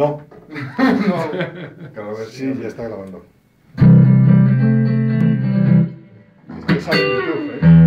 No, no. Cada vez sí, ya está grabando. Es que sale YouTube, ¿eh?